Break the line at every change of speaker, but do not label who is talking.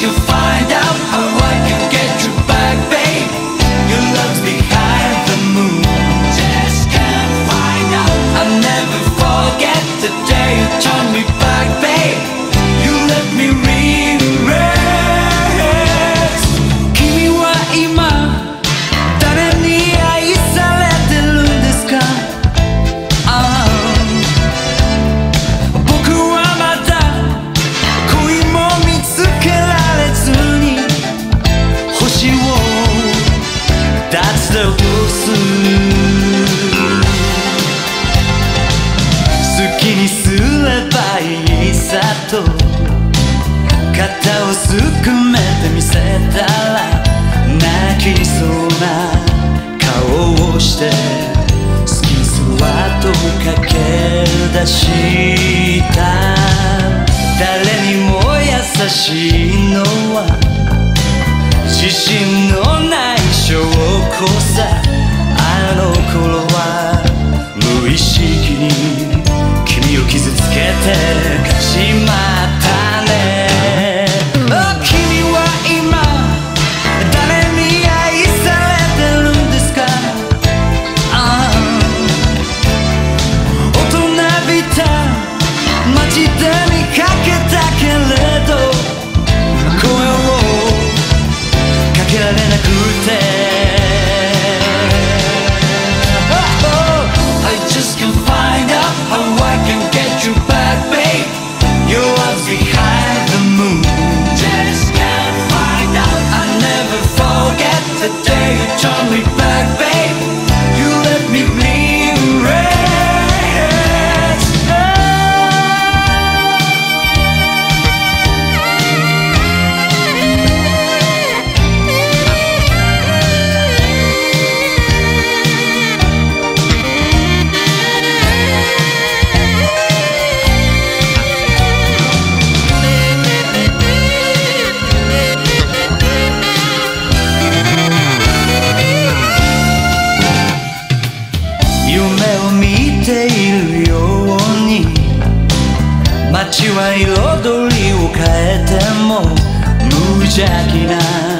you find すればいいさと肩をすくめてみせたら泣きそうな顔をして好きそワと駆け出した。誰にも優しいのは自信のない証拠さ。あの頃は街は彩りを変えても無邪気な